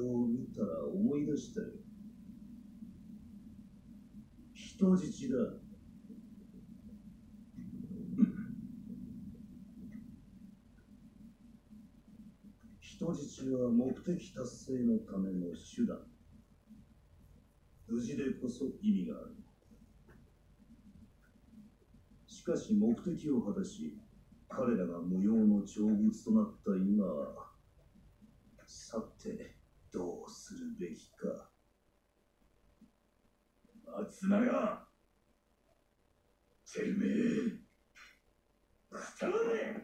を見たら思い出したよ。人質だ。人質は目的達成のための手段。無事でこそ意味がある。しかし目的を果たし、彼らが無用の長物となった今さてべきか。松永。てめえ。くたばれ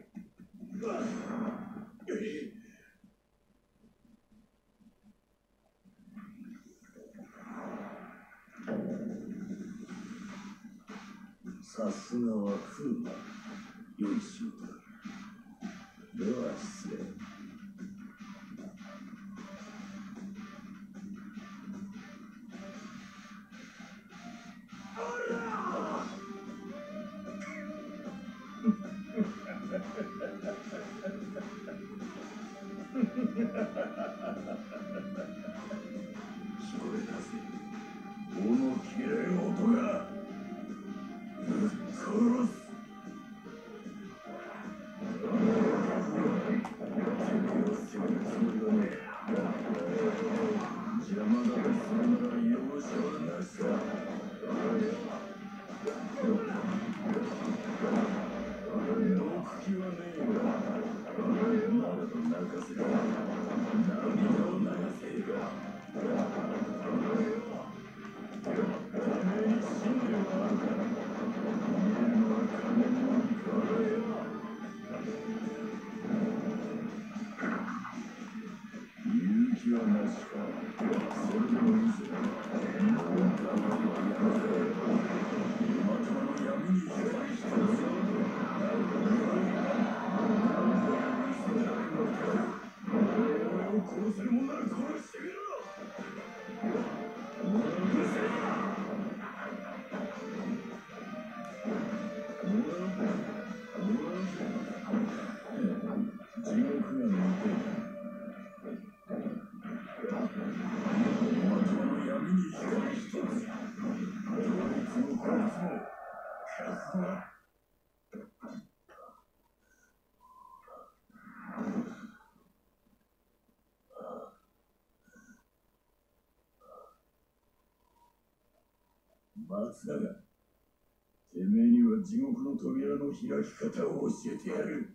さすがは風魔良い仕事だでは失礼。殺 す勇気松永てめえには地獄の扉の開き方を教えてやる。